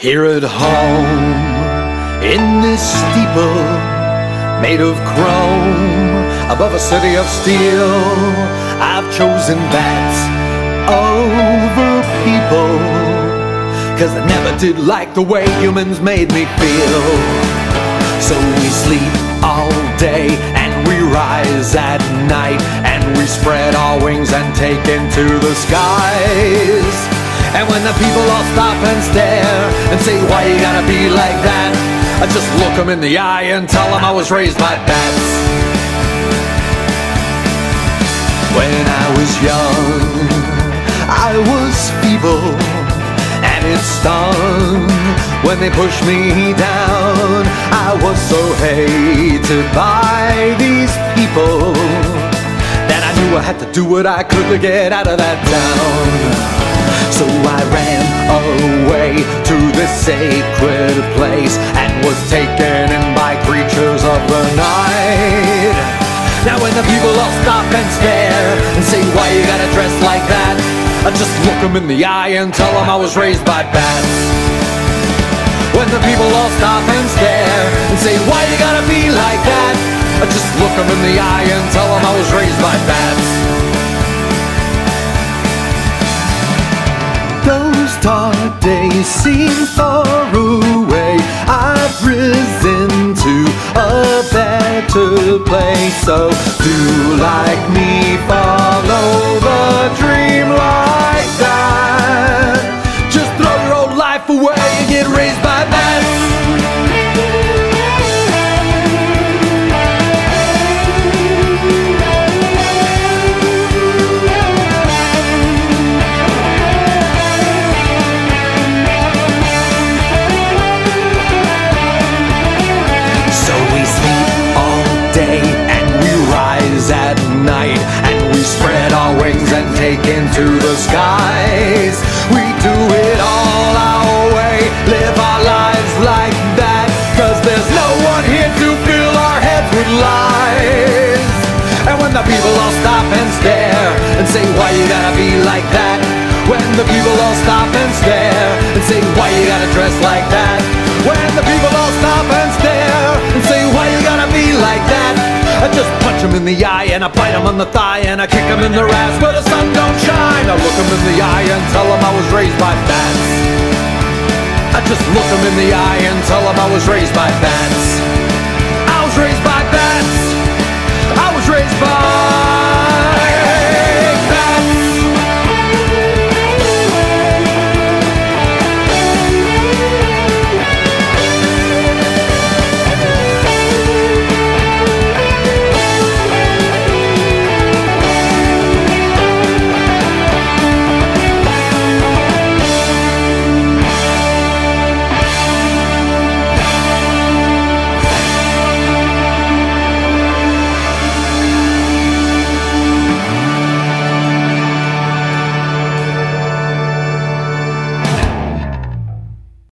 Here at home, in this steeple made of chrome, above a city of steel, I've chosen bats over people. Cause I never did like the way humans made me feel. So we sleep all day and we rise at night and we spread our wings and take into the skies. And when the people all stop and stare and say, Why you gotta be like that? I just look them in the eye and tell them I was raised by bats. When I was young, I was feeble and it stung when they pushed me down. I was so hated by these people that I knew I had to do what I could to get out of that town. Sacred place and was taken in by creatures of the night. Now when the people all stop and stare and say, why you gotta dress like that? I just look them in the eye and tell them I was raised by bats. When the people all stop and stare and say, why you gotta be like that? I just look them in the eye and tell them I was raised by bats. Days seem far away. I've risen to a better place. So do like me, follow the dream like that. Just throw your old life away and get raised by bats. Into the skies. We do it all our way, live our lives like that. Cause there's no one here to fill our heads with lies. And when the people all stop and stare and say, Why you gotta be like that? When the people all stop and stare and say, Why you gotta dress like that? When the people just punch them in the eye and I bite them on the thigh and I kick them in their ass where the sun don't shine. I look them in the eye and tell them I was raised by bats. I just look them in the eye and tell them I was raised by bats.